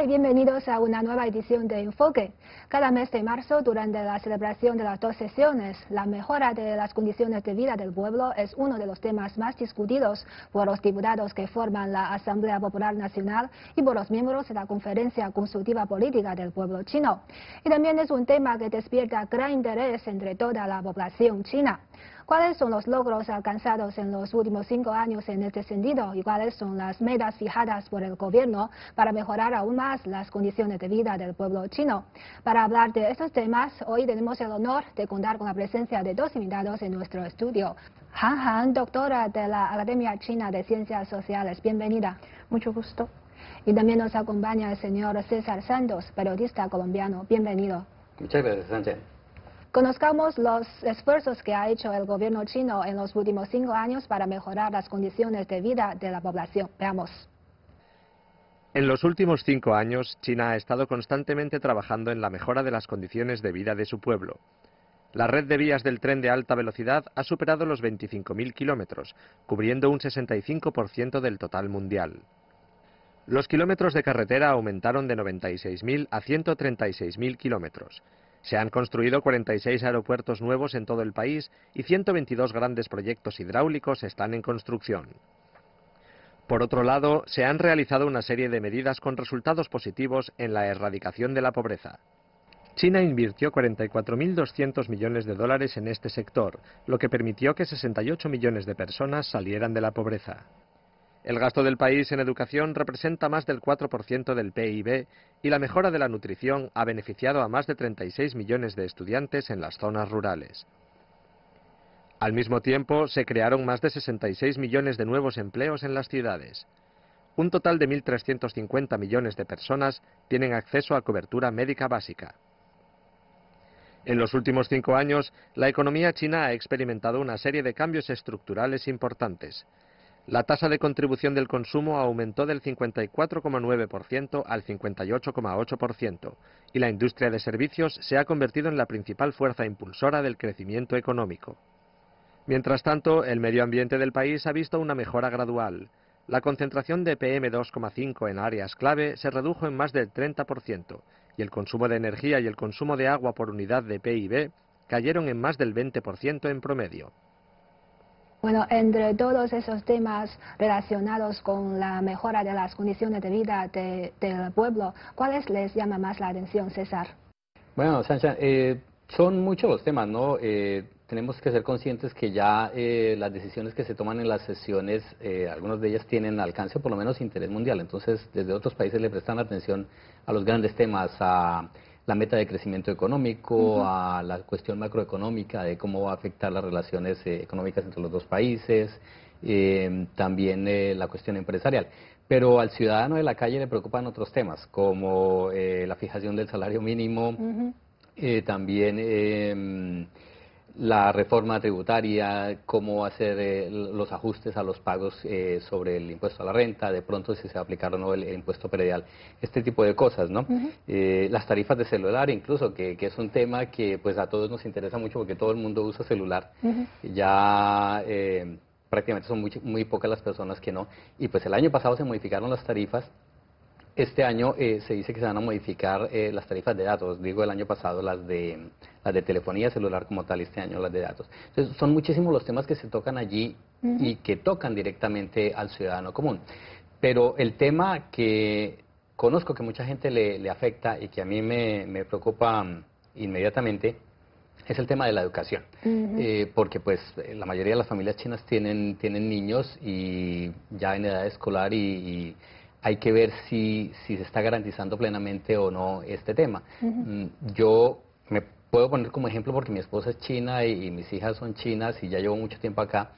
Y bienvenidos a una nueva edición de Enfoque. Cada mes de marzo, durante la celebración de las dos sesiones, la mejora de las condiciones de vida del pueblo es uno de los temas más discutidos por los diputados que forman la Asamblea Popular Nacional y por los miembros de la Conferencia Consultiva Política del Pueblo Chino. Y también es un tema que despierta gran interés entre toda la población china. ¿Cuáles son los logros alcanzados en los últimos cinco años en este sentido y cuáles son las metas fijadas por el gobierno para mejorar aún más las condiciones de vida del pueblo chino? Para hablar de estos temas, hoy tenemos el honor de contar con la presencia de dos invitados en nuestro estudio. Han Han, doctora de la Academia China de Ciencias Sociales, bienvenida. Mucho gusto. Y también nos acompaña el señor César Santos, periodista colombiano. Bienvenido. Muchas gracias, Sánchez. Conozcamos los esfuerzos que ha hecho el gobierno chino en los últimos cinco años para mejorar las condiciones de vida de la población. Veamos. En los últimos cinco años, China ha estado constantemente trabajando en la mejora de las condiciones de vida de su pueblo. La red de vías del tren de alta velocidad ha superado los 25.000 kilómetros, cubriendo un 65% del total mundial. Los kilómetros de carretera aumentaron de 96.000 a 136.000 kilómetros. Se han construido 46 aeropuertos nuevos en todo el país y 122 grandes proyectos hidráulicos están en construcción. Por otro lado, se han realizado una serie de medidas con resultados positivos en la erradicación de la pobreza. China invirtió 44.200 millones de dólares en este sector, lo que permitió que 68 millones de personas salieran de la pobreza. El gasto del país en educación representa más del 4% del PIB y la mejora de la nutrición ha beneficiado a más de 36 millones de estudiantes en las zonas rurales. Al mismo tiempo, se crearon más de 66 millones de nuevos empleos en las ciudades. Un total de 1.350 millones de personas tienen acceso a cobertura médica básica. En los últimos cinco años, la economía china ha experimentado una serie de cambios estructurales importantes. La tasa de contribución del consumo aumentó del 54,9% al 58,8% y la industria de servicios se ha convertido en la principal fuerza impulsora del crecimiento económico. Mientras tanto, el medio ambiente del país ha visto una mejora gradual. La concentración de PM2,5 en áreas clave se redujo en más del 30% y el consumo de energía y el consumo de agua por unidad de PIB cayeron en más del 20% en promedio. Bueno, entre todos esos temas relacionados con la mejora de las condiciones de vida del pueblo, ¿cuáles les llama más la atención, César? Bueno, Sancha, eh, son muchos los temas, ¿no? Eh, tenemos que ser conscientes que ya eh, las decisiones que se toman en las sesiones, algunas de ellas tienen alcance o por lo menos interés mundial. Entonces, desde otros países le prestan atención a los grandes temas, a la meta de crecimiento económico, a la cuestión macroeconómica de cómo va a afectar las relaciones eh, económicas entre los dos países, eh, también eh, la cuestión empresarial. Pero al ciudadano de la calle le preocupan otros temas, como la fijación del salario mínimo, también em, la reforma tributaria, cómo hacer eh, los ajustes a los pagos eh, sobre el impuesto a la renta, de pronto si se va a aplicar o no el, impuesto predial, este tipo de cosas, ¿no? Eh, las tarifas de celular incluso, que, es un tema que pues a todos nos interesa mucho porque todo el mundo usa celular, ya prácticamente son muy, muy pocas las personas que no, y pues el año pasado se modificaron las tarifas este año eh, se dice que se van a modificar eh, las tarifas de datos, digo el año pasado las de, las de telefonía celular como tal, este año las de datos. Entonces son muchísimos los temas que se tocan allí y que tocan directamente al ciudadano común. Pero el tema que conozco que mucha gente le, afecta y que a mí me, preocupa mm, inmediatamente es el tema de la educación, eh, porque pues la mayoría de las familias chinas tienen, tienen niños y ya en edad escolar y hay que ver si, si se está garantizando plenamente o no este tema. Mm, yo me puedo poner como ejemplo porque mi esposa es china y, mis hijas son chinas y ya llevo mucho tiempo acá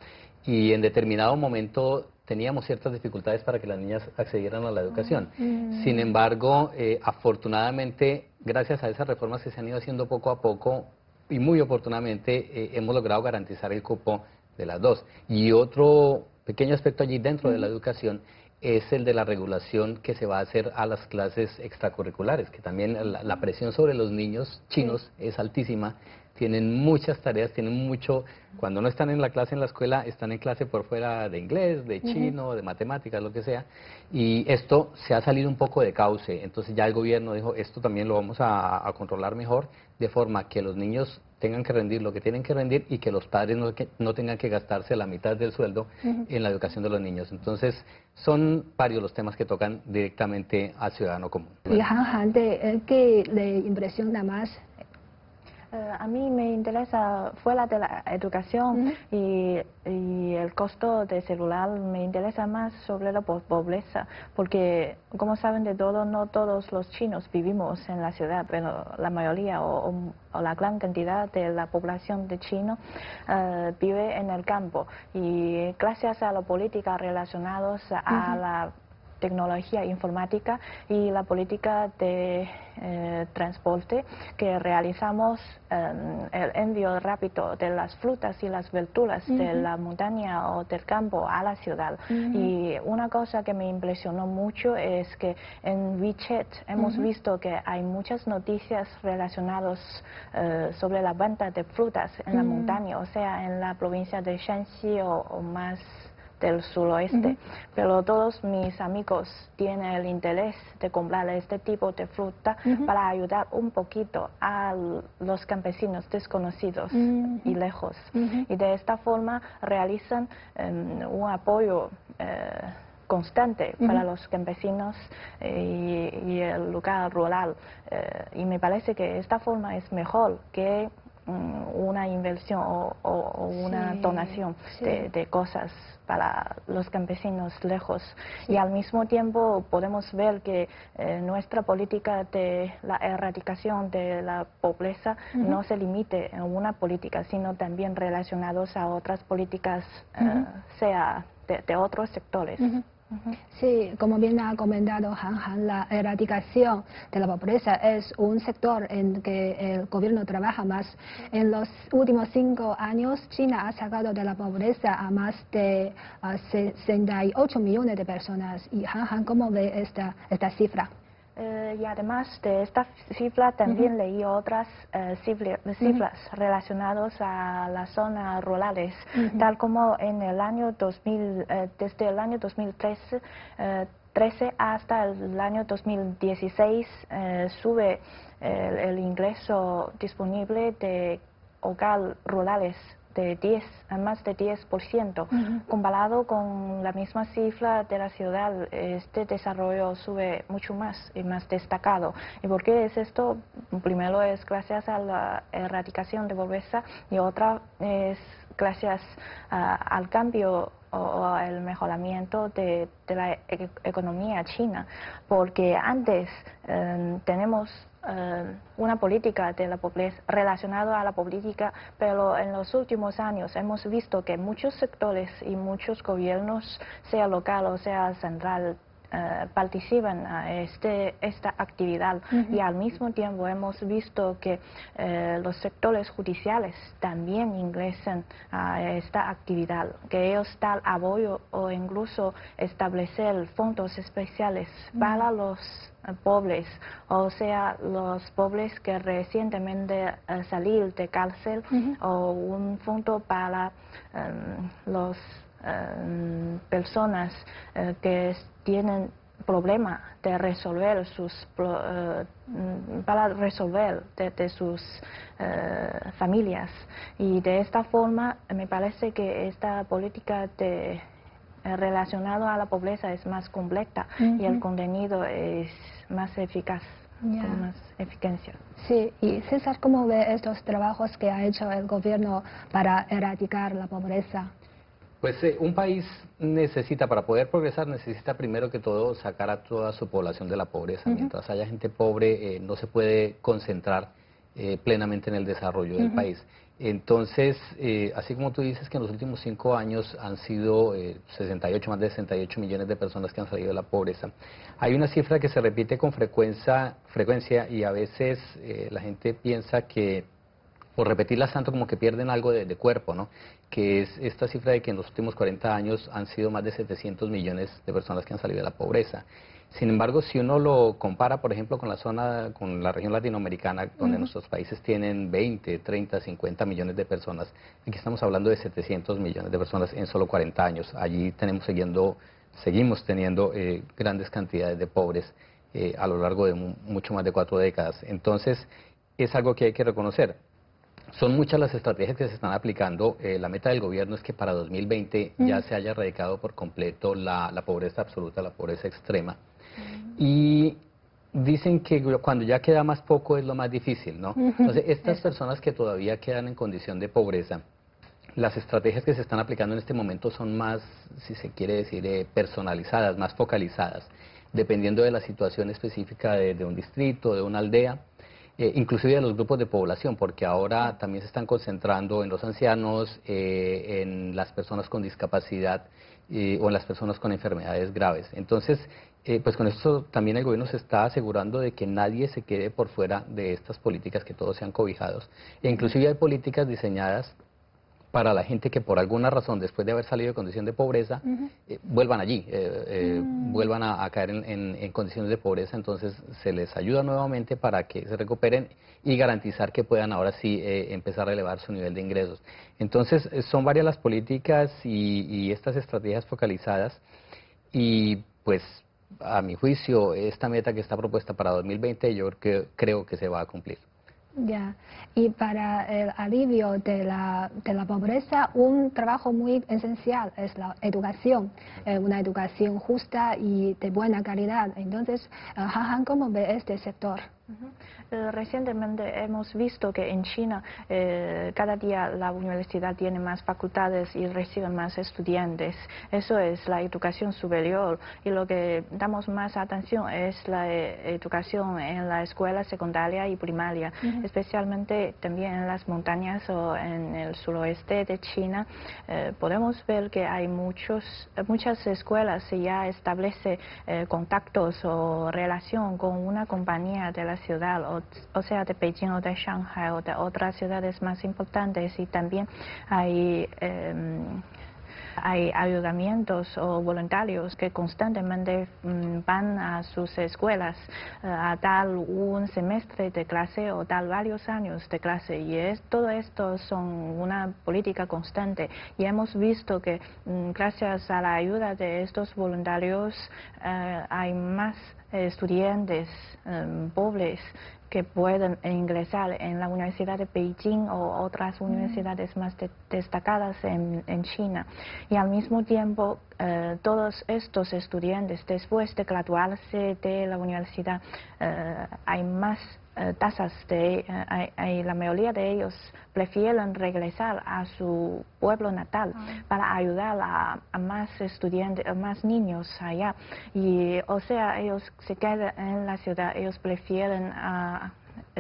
y en determinado momento teníamos ciertas dificultades para que las niñas accedieran a la educación. Mm. Sin embargo, eh, afortunadamente, gracias a esas reformas que se han ido haciendo poco a poco y muy oportunamente, eh, hemos logrado garantizar el cupo de las dos. Y otro pequeño aspecto allí dentro de la educación es el de la regulación que se va a hacer a las clases extracurriculares, que también la, presión sobre los niños chinos es altísima, tienen muchas tareas, tienen mucho, cuando no están en la clase en la escuela, están en clase por fuera de inglés, de chino, de matemáticas, lo que sea, y esto se ha salido un poco de cauce, entonces ya el gobierno dijo, esto también lo vamos a, controlar mejor, de forma que los niños tengan que rendir lo que tienen que rendir y que los padres no, no tengan que gastarse la mitad del sueldo en la educación de los niños. Entonces, son varios los temas que tocan directamente al ciudadano común. ¿Y Han eh, qué le impresiona más a mí me interesa fuera de la educación y, el costo de celular me interesa más sobre la pobreza, porque como saben de todo, no todos los chinos vivimos en la ciudad, pero la mayoría o, la gran cantidad de la población de chino uh, vive en el campo. Y gracias a las políticas relacionadas a la tecnología informática y la política de eh, transporte que realizamos em, el envío rápido de las frutas y las verduras de la montaña o del campo a la ciudad. Y una cosa que me impresionó mucho es que en WeChat hemos visto que hay muchas noticias relacionadas eh, sobre la venta de frutas en la montaña, o sea, en la provincia de Shanxi o más del suroeste, pero todos mis amigos tienen el interés de comprar este tipo de fruta para ayudar un poquito a los campesinos desconocidos y lejos. Y de esta forma realizan em, un apoyo eh, constante para los campesinos eh, y, el lugar rural. Eh, y me parece que esta forma es mejor que una inversión o, una donación de, cosas para los campesinos lejos. Y al mismo tiempo podemos ver que eh, nuestra política de la erradicación de la pobreza no se limite en una política, sino también relacionados a otras políticas, eh, sea de, otros sectores. Sí, como bien ha comentado Han Han, la erradicación de la pobreza es un sector en que el gobierno trabaja más. En los últimos cinco años, China ha sacado de la pobreza a más de 68 millones de personas. ¿Y Han Han cómo ve esta, esta cifra? Eh, y además de esta cifra también leí otras eh, cifras relacionadas a las zonas rurales, tal como en el año 2000, eh, desde el año 2013 13 hasta el año 2016 sube el, ingreso disponible de hogares rurales de 10 a más de 10%. Comparado con la misma cifra de la ciudad, este desarrollo sube mucho más y más destacado. ¿Y por qué es esto? Primero es gracias a la erradicación de pobreza y otra es gracias al cambio o al mejoramiento de, la e-, economía china, porque antes eh, tenemos eh, una política de la pobreza relacionada a la política, pero en los últimos años hemos visto que muchos sectores y muchos gobiernos, sea local o sea central, eh, participan a este, esta actividad. Y al mismo tiempo hemos visto que eh, los sectores judiciales también ingresan a esta actividad, que ellos dan apoyo o incluso establecer fondos especiales para los eh, pobres, o sea, los pobres que recientemente salir de cárcel o un fondo para las personas que tienen problema de resolver sus eh, para resolver de, sus eh, familias y de esta forma me parece que esta política de eh, relacionado a la pobreza es más completa y el contenido es más eficaz con más eficacia. Sí, y César, ¿cómo ve estos trabajos que ha hecho el gobierno para erradicar la pobreza? Pues eh, un país necesita, para poder progresar, necesita primero que todo sacar a toda su población de la pobreza. Mientras haya gente pobre, eh, no se puede concentrar eh, plenamente en el desarrollo del país. Entonces, así como tú dices que en los últimos cinco años han sido 68, más de 68 millones de personas que han salido de la pobreza, hay una cifra que se repite con frecuencia, frecuencia y a veces la gente piensa que por repetirlas tanto como que pierden algo de, cuerpo, ¿no? que es esta cifra de que en los últimos 40 años han sido más de 700 millones de personas que han salido de la pobreza. Sin embargo, si uno lo compara, por ejemplo, con la zona, con la región latinoamericana, donde nuestros países tienen 20, 30, 50 millones de personas, aquí estamos hablando de 700 millones de personas en solo 40 años. Allí tenemos siguiendo, seguimos teniendo eh, grandes cantidades de pobres eh, a lo largo de mucho más de cuatro décadas. Entonces, es algo que hay que reconocer. Son muchas las estrategias que se están aplicando. Eh, la meta del gobierno es que para 2020 ya se haya erradicado por completo la, pobreza absoluta, la pobreza extrema. Y dicen que cuando ya queda más poco es lo más difícil, ¿no? Entonces, estas personas que todavía quedan en condición de pobreza, las estrategias que se están aplicando en este momento son más, si se quiere decir, eh, personalizadas, más focalizadas, dependiendo de la situación específica de un distrito, de una aldea eh, inclusive a los grupos de población, porque ahora también se están concentrando en los ancianos, eh, en las personas con discapacidad eh, o en las personas con enfermedades graves. Entonces, pues con esto también el gobierno se está asegurando de que nadie se quede por fuera de estas políticas, que todos sean cobijados. E inclusive hay políticas diseñadas para la gente que por alguna razón, después de haber salido de condición de pobreza, eh, vuelvan allí, eh, eh, mm. vuelvan a, caer en, condiciones de pobreza, entonces se les ayuda nuevamente para que se recuperen y garantizar que puedan ahora sí empezar a elevar su nivel de ingresos. Entonces son varias las políticas y, y estas estrategias focalizadas y pues a mi juicio esta meta que está propuesta para 2020 yo creo que se va a cumplir. Ya, y para el alivio de la, de la pobreza, un trabajo muy esencial es la educación, eh, una educación justa y de buena calidad. Entonces, uh, ¿cómo ve este sector? Eh, recientemente hemos visto que en China eh, cada día la universidad tiene más facultades y recibe más estudiantes. Eso es la educación superior y lo que damos más atención es la eh, educación en la escuela secundaria y primaria, especialmente también en las montañas o en el suroeste de China. podemos ver que hay muchos, muchas escuelas que ya establece contactos o relación con una compañía de la ciudad, o, sea, de Beijing o de Shanghai o de otras ciudades más importantes y también hay... Em, hay ayudamientos o voluntarios que constantemente mm, van a sus escuelas eh, a dar un semestre de clase o dar varios años de clase. Y es, todo esto son una política constante. Y hemos visto que mm, gracias a la ayuda de estos voluntarios eh, hay más estudiantes em, pobres que pueden ingresar en la Universidad de Beijing o otras mm. universidades más destacadas en, en, China. Y al mismo tiempo, eh, todos estos estudiantes, después de graduarse de la universidad, eh, hay más eh, tasas de la mayoría de ellos prefieren regresar a su pueblo natal ah. para ayudar a, más estudiantes, a más niños allá. Y o sea, ellos se quedan en la ciudad, ellos prefieren ah,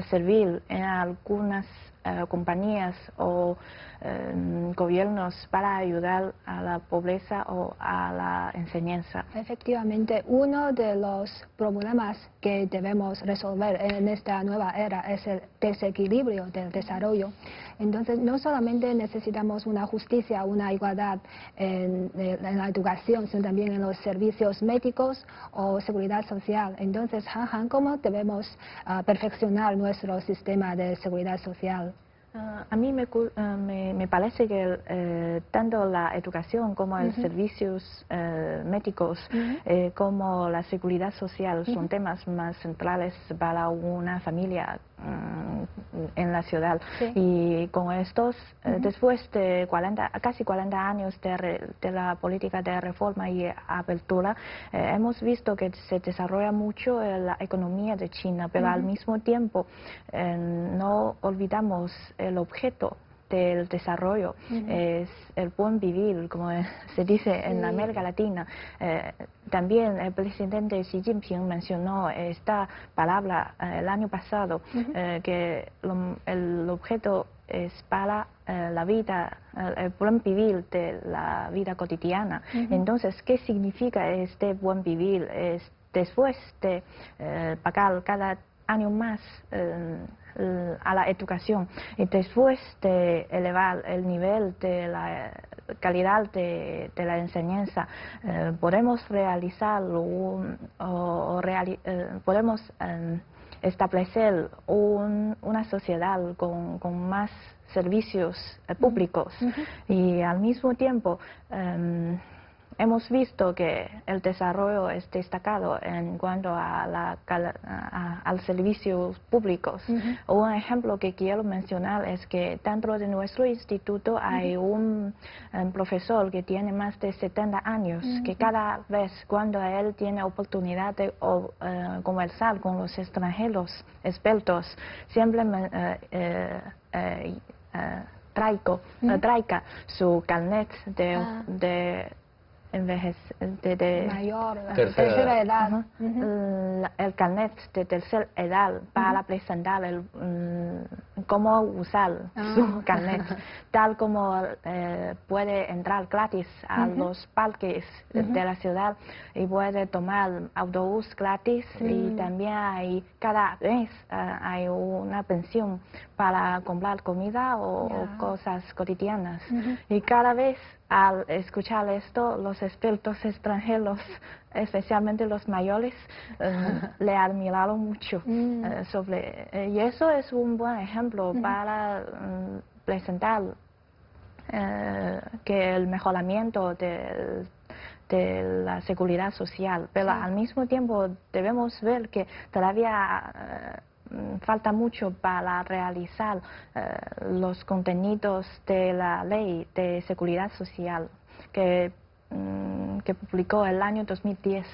servir en algunas eh, compañías o em, gobiernos para ayudar a la pobreza o a la enseñanza. Efectivamente, uno de los problemas que debemos resolver en esta nueva era es el desequilibrio del desarrollo. Entonces, no solamente necesitamos una justicia, una igualdad en, la educación, sino también en los servicios médicos o seguridad social. Entonces, ¿cómo debemos ah, perfeccionar nuestro sistema de seguridad social? Ah, a mí me, ah, me, me parece que eh, tanto la educación como los servicios eh, médicos eh, como la seguridad social son temas más centrales para una familia en la ciudad. Y con estos, después de 40, casi 40 años de, de, la política de reforma y apertura, hemos visto que se desarrolla mucho la economía de China, pero al mismo tiempo no olvidamos el objeto del desarrollo es el buen vivir, como se dice en América Latina. Eh, también el presidente Xi Jinping mencionó esta palabra eh, el año pasado, eh, que el objeto es para la vida, el buen vivir de la vida cotidiana. Entonces, ¿qué significa este buen vivir? Es después de pagar cada año más a la educación. Y después de elevar el nivel de la calidad de, la enseñanza, eh, podemos realizar un, o, eh, podemos em, establecer una sociedad con, más servicios eh, públicos. Y al mismo tiempo em, hemos visto que el desarrollo es destacado en cuanto a, la, los servicios públicos. Un ejemplo que quiero mencionar es que dentro de nuestro instituto hay un, profesor que tiene más de 70 años, que cada vez cuando él tiene oportunidad de eh, conversar con los extranjeros expertos, siempre eh, eh, traigo, traiga su carnet de, ah. de de, de mayor, tercera, edad, el carnet de tercera edad para presentar el, mm, cómo usar ah. su carnet, tal como eh, puede entrar gratis a los parques de la ciudad y puede tomar autobús gratis y también hay cada mes eh, hay una pensión para comprar comida o, cosas cotidianas. Y cada vez al escuchar esto, los expertos extranjeros, especialmente los mayores, eh, le admiraron mucho mm. eh, sobre eh, y eso es un buen ejemplo para mm, presentar que el mejoramiento de la seguridad social, pero al mismo tiempo debemos ver que todavía Mm, falta mucho para realizar eh, los contenidos de la ley de seguridad social que, mm, que publicó el año 2010.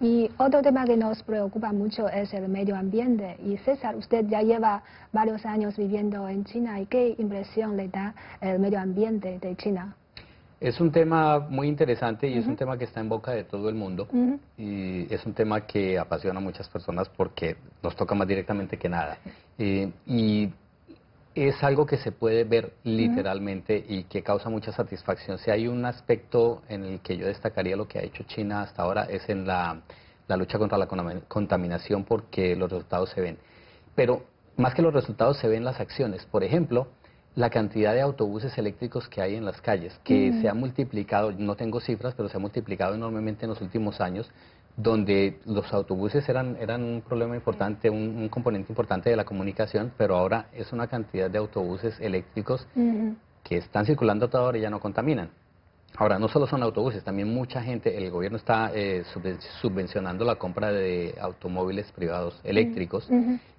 Y otro tema que nos preocupa mucho es el medio ambiente. Y César, usted ya lleva varios años viviendo en China. ¿Y qué impresión le da el medio ambiente de China? Es un tema muy interesante y es un tema que está en boca de todo el mundo y es un tema que apasiona a muchas personas porque nos toca más directamente que nada. Eh, y es algo que se puede ver literalmente y que causa mucha satisfacción. Si hay un aspecto en el que yo destacaría lo que ha hecho China hasta ahora es en la, la lucha contra la contaminación porque los resultados se ven. Pero más que los resultados se ven las acciones. Por ejemplo, la cantidad de autobuses eléctricos que hay en las calles, que se ha multiplicado, no tengo cifras, pero se ha multiplicado enormemente en los últimos años, donde los autobuses eran, eran un problema importante, un, componente importante de la comunicación, pero ahora es una cantidad de autobuses eléctricos que están circulando a toda hora y ya no contaminan. Ahora, no solo son autobuses, también mucha gente, el gobierno está eh, subvencionando la compra de automóviles privados eléctricos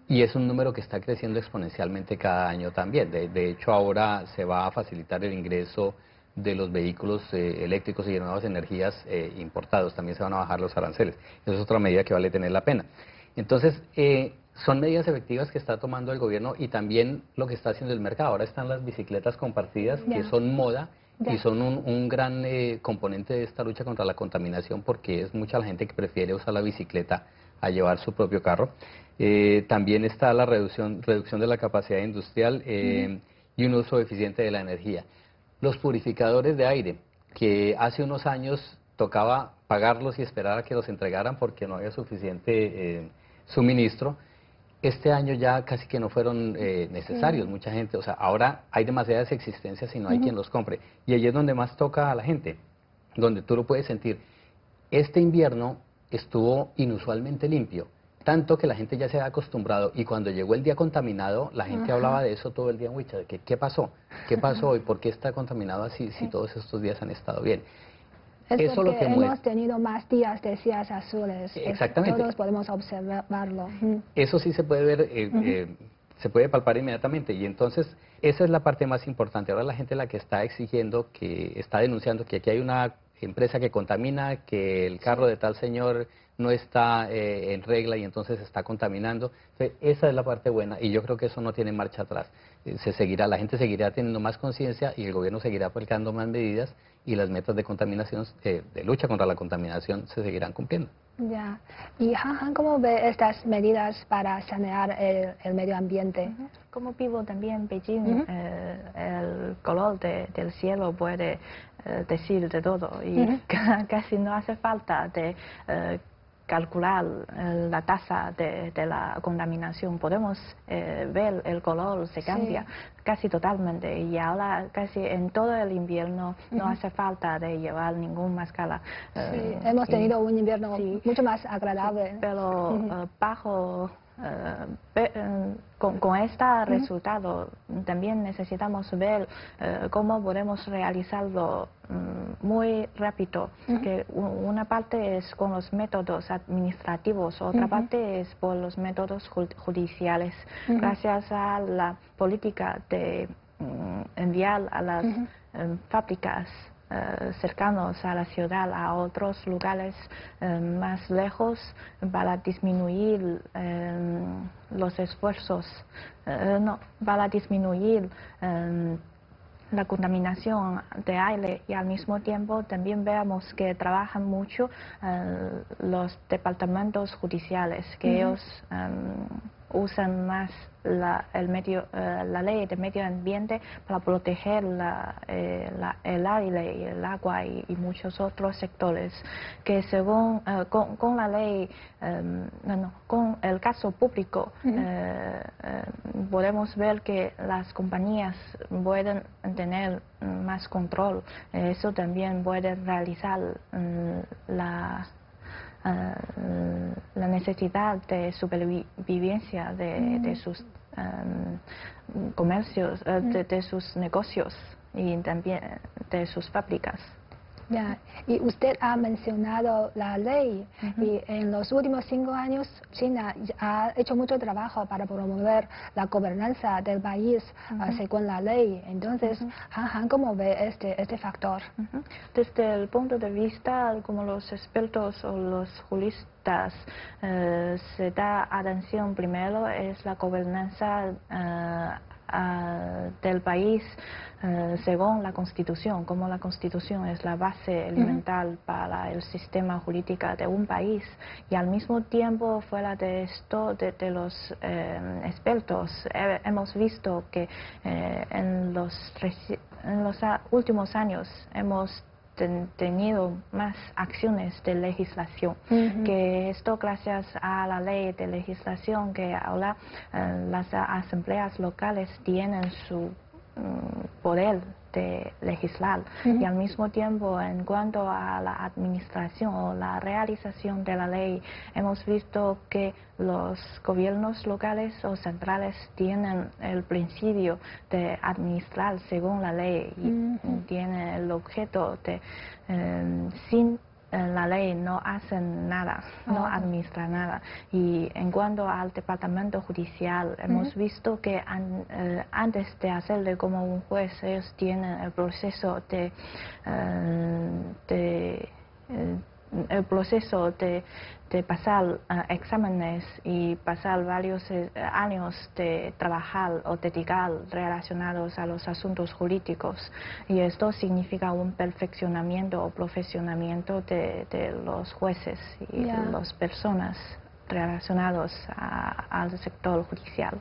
y es un número que está creciendo exponencialmente cada año también. De, hecho, ahora se va a facilitar el ingreso de los vehículos eh, eléctricos y de nuevas energías eh, importados. También se van a bajar los aranceles. Esa es otra medida que vale tener la pena. Entonces, eh, son medidas efectivas que está tomando el gobierno y también lo que está haciendo el mercado. Ahora están las bicicletas compartidas, que son moda y son un, un gran componente de esta lucha contra la contaminación porque es mucha la gente que prefiere usar la bicicleta a llevar su propio carro. Eh, también está la reducción, reducción de la capacidad industrial eh, y un uso eficiente de la energía. Los purificadores de aire, que hace unos años tocaba pagarlos y esperar a que los entregaran porque no había suficiente eh, suministro, este año ya casi que no fueron necesarios, mucha gente, o sea, ahora hay demasiadas existencias y no hay quien los compre. Y allí es donde más toca a la gente, donde tú lo puedes sentir. Este invierno estuvo inusualmente limpio, tanto que la gente ya se ha acostumbrado y cuando llegó el día contaminado, la gente hablaba de eso todo el día en Huicha, de que qué pasó, qué pasó y por qué está contaminado así si todos estos días han estado bien. Es eso lo que hemos tenido más días de azules. Exactamente. Todos podemos observarlo. Eso sí se puede ver, eh, eh, se puede palpar inmediatamente. Y entonces, esa es la parte más importante. Ahora la gente la que está exigiendo, que está denunciando que aquí hay una empresa que contamina, que el carro de tal señor no está eh, en regla y entonces está contaminando. esa es la parte buena y yo creo que eso no tiene marcha atrás. Eh, se seguirá, la gente seguirá teniendo más conciencia y el gobierno seguirá aplicando más medidas y las metas de contaminación, eh, de lucha contra la contaminación se seguirán cumpliendo. Ya. ¿Y Han, cómo ve estas medidas para sanear el, medio ambiente? Como vivo también en Beijing, el color del cielo puede decir de todo y casi no hace falta de calcular eh, la tasa de, la contaminación. Podemos eh, ver el color se cambia casi totalmente y ahora casi en todo el invierno no hace falta de llevar ningún máscara. sí, hemos tenido un invierno mucho más agradable. pero bajo eh, eh, con, con, este resultado también necesitamos ver eh, cómo podemos realizarlo mm, muy rápido, que una parte es con los métodos administrativos, otra parte es por los métodos judiciales, gracias a la política de mm, enviar a las fábricas eh, cercanos a la ciudad, a otros lugares eh, más lejos, para disminuir eh, los esfuerzos, no, para disminuir la contaminación de aire y al mismo tiempo también veamos que trabajan mucho los departamentos judiciales, que ellos usan más la, el medio, eh, la ley de medio ambiente para proteger la, eh, el aire y el agua y, muchos otros sectores que según eh, con, la ley em, con el caso público podemos ver que las compañías pueden tener más control. Eso también puede realizar mm, la eh, la necesidad de supervivencia de, sus em, comercios, eh, de, sus negocios y también de sus fábricas. Ya, y usted ha mencionado la ley y en los últimos cinco años China ha hecho mucho trabajo para promover la gobernanza del país ah, según la ley. Entonces, Han Han, ¿cómo ve este, este factor? Desde el punto de vista, como los expertos o los juristas, eh, se da atención primero es la gobernanza eh, del país eh, según la Constitución, como la Constitución es la base elemental para el sistema jurídico de un país y al mismo tiempo fuera de esto, de, los eh, expertos, hemos visto que eh, en, los, en los últimos años hemos tenido más acciones de legislación, que esto gracias a la ley de legislación que ahora eh, las asambleas locales tienen su mm, poder de legislar y al mismo tiempo en cuanto a la administración o la realización de la ley hemos visto que los gobiernos locales o centrales tienen el principio de administrar según la ley y tienen el objeto de eh, sin la ley no hacen nada, no administra administran nada. Y en cuanto al departamento judicial, hemos visto que eh, antes de hacerle como un juez, ellos tienen el proceso de, eh, de eh, el proceso de, pasar exámenes y pasar varios eh, años de trabajar o dedicar relacionados a los asuntos jurídicos y esto significa un perfeccionamiento o profesionamiento de, los jueces y de las personas relacionados al sector judicial.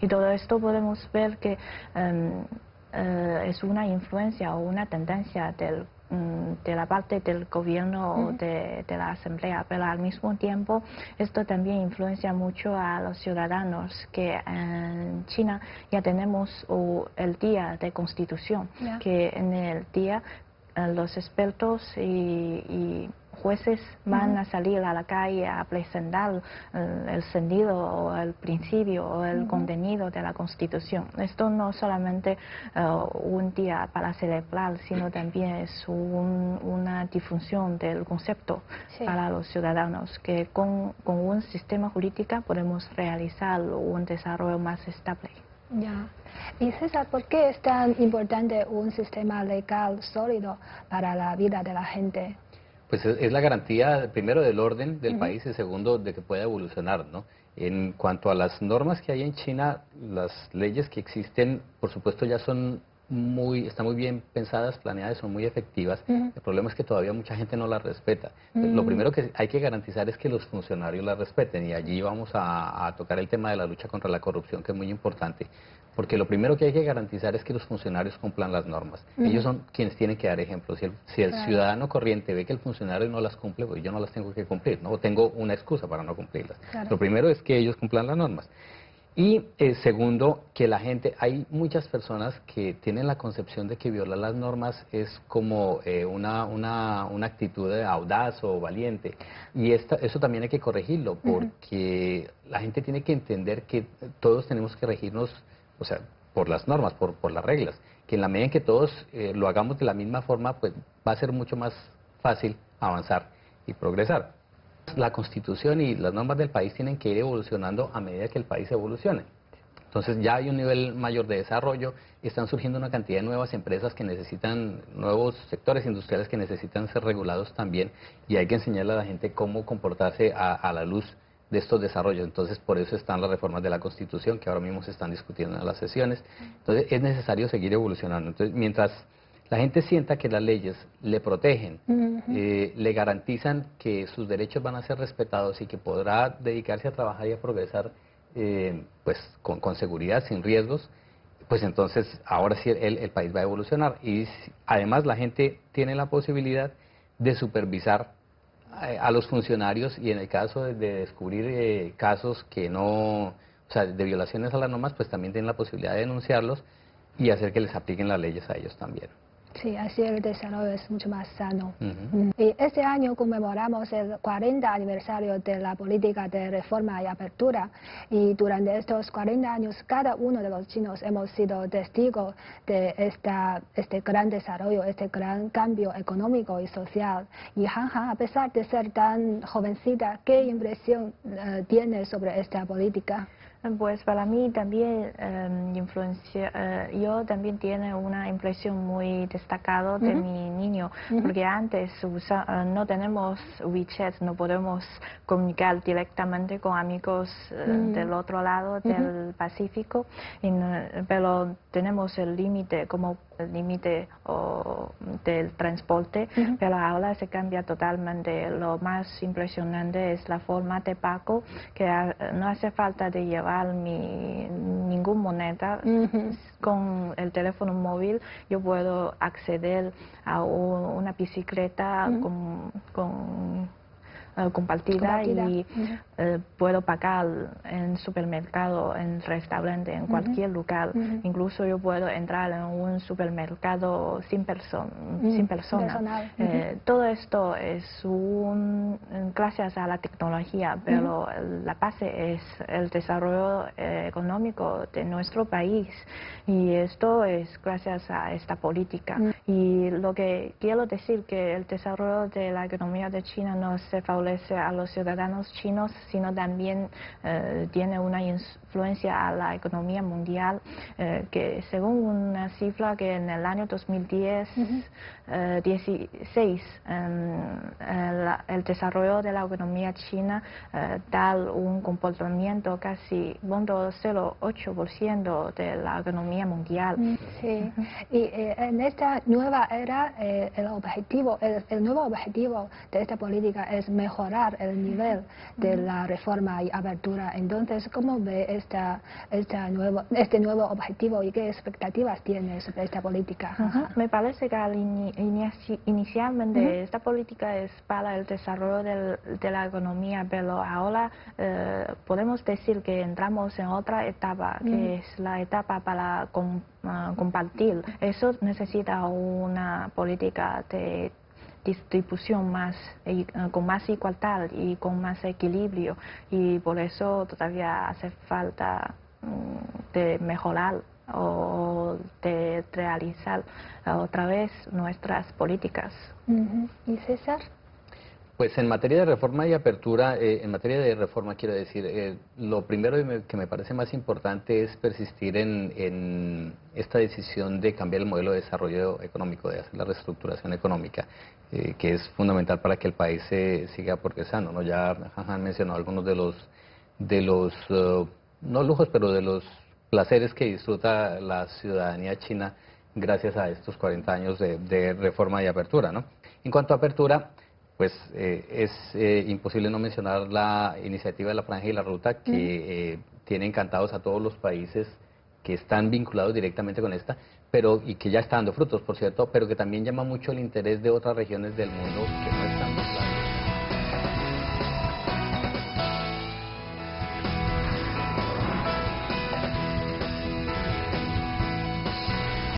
Y todo esto podemos ver que em, eh, es una influencia o una tendencia del Mm, de la parte del gobierno o de, la asamblea, pero al mismo tiempo esto también influencia mucho a los ciudadanos que en China ya tenemos el día de constitución, que en el día eh, los expertos y jueces van a salir a la calle a presentar eh, el sentido o el principio o el contenido de la Constitución. Esto no solamente eh, un día para celebrar, sino también es una difusión del concepto para los ciudadanos, que con, con un sistema jurídico podemos realizar un desarrollo más estable. Ya. Y César, ¿por qué es tan importante un sistema legal sólido para la vida de la gente? Pues es, la garantía, primero, del orden del país y segundo, de que pueda evolucionar, ¿no? En cuanto a las normas que hay en China, las leyes que existen, por supuesto, ya son muy, están muy bien pensadas, planeadas, son muy efectivas. El problema es que todavía mucha gente no las respeta. Lo primero que hay que garantizar es que los funcionarios las respeten y allí vamos a, tocar el tema de la lucha contra la corrupción, que es muy importante. Porque lo primero que hay que garantizar es que los funcionarios cumplan las normas. Ellos son quienes tienen que dar ejemplo. Si el, si el ciudadano corriente ve que el funcionario no las cumple, pues yo no las tengo que cumplir, ¿no? O tengo una excusa para no cumplirlas. Lo primero es que ellos cumplan las normas. Y eh, segundo, que la gente, hay muchas personas que tienen la concepción de que violar las normas es como eh, una, una, una, actitud de audaz o valiente. Y esta, eso también hay que corregirlo, porque la gente tiene que entender que todos tenemos que regirnos, o sea, por las normas, por, por las reglas. Que en la medida en que todos eh, lo hagamos de la misma forma, pues va a ser mucho más fácil avanzar y progresar la constitución y las normas del país tienen que ir evolucionando a medida que el país evolucione. Entonces ya hay un nivel mayor de desarrollo están surgiendo una cantidad de nuevas empresas que necesitan, nuevos sectores industriales que necesitan ser regulados también y hay que enseñarle a la gente cómo comportarse a, la luz de estos desarrollos. Entonces por eso están las reformas de la Constitución que ahora mismo se están discutiendo en las sesiones. Entonces es necesario seguir evolucionando. Entonces mientras la gente sienta que las leyes le protegen, eh, le garantizan que sus derechos van a ser respetados y que podrá dedicarse a trabajar y a progresar eh, pues con, seguridad, sin riesgos, pues entonces ahora sí el, país va a evolucionar. Y además la gente tiene la posibilidad de supervisar eh, a, los funcionarios y en el caso de, descubrir casos que no, o sea, de violaciones a las normas, pues también tienen la posibilidad de denunciarlos y hacer que les apliquen las leyes a ellos también. Sí, así el desarrollo es mucho más sano. Y este año conmemoramos el 40 aniversario de la política de reforma y apertura. Y durante estos 40 años, cada uno de los chinos hemos sido testigos de esta, este gran desarrollo, este gran cambio económico y social. Y Han Han, a pesar de ser tan jovencita, ¿qué impresión eh, tiene sobre esta política? Pues para mí también em, influencia, eh, yo también tiene una impresión muy destacada de mi niño, porque antes eh, no tenemos WeChat, no podemos comunicar directamente con amigos eh, del otro lado del Pacífico, pero tenemos el límite como el límite del transporte, pero ahora se cambia totalmente. Lo más impresionante es la forma de pago, que no hace falta de llevar mi, ningún moneda. Con el teléfono móvil yo puedo acceder a una bicicleta con eh, compartida, y eh, puedo pagar en supermercado, en restaurante, en cualquier lugar. Incluso yo puedo entrar en un supermercado sin, person sin persona. Eh, todo esto es un, gracias a la tecnología, pero la base es el desarrollo económico de nuestro país. Y esto es gracias a esta política. Y lo que quiero decir que el desarrollo de la economía de China no se favorece a los ciudadanos chinos, sino también eh, tiene una influencia a la economía mundial, eh, que según una cifra que en el año 2010, 16, eh, el desarrollo de la economía china da un comportamiento casi 0.08% de la economía mundial. Mm, sí, y en esta nueva era el objetivo, el nuevo objetivo de esta política es mejor mejorar el nivel de la reforma y apertura. Entonces, ¿cómo ve esta, esta nuevo, este nuevo objetivo y qué expectativas tiene sobre esta política? Me parece que inicialmente esta política es para el desarrollo de la economía, pero ahora eh, podemos decir que entramos en otra etapa, que es la etapa para ah, compartir. Eso necesita una política de distribución más eh, con más igualdad y con más equilibrio y por eso todavía hace falta mm, de mejorar o de realizar otra vez nuestras políticas. ¿Y César? Pues en materia de reforma y apertura, eh, en materia de reforma quiero decir, eh, lo primero que me parece más importante es persistir en, esta decisión de cambiar el modelo de desarrollo económico, de hacer la reestructuración económica, eh, que es fundamental para que el país siga progresando. ¿no? Ya han mencionado algunos de los, de los no lujos, pero de los placeres que disfruta la ciudadanía china gracias a estos 40 años de, reforma y apertura. ¿no? En cuanto a apertura, pues eh, es eh, imposible no mencionar la iniciativa de la Franja y la Ruta que tiene encantados a todos los países que están vinculados directamente con esta, pero y que ya está dando frutos, por cierto, pero que también llama mucho el interés de otras regiones del mundo que no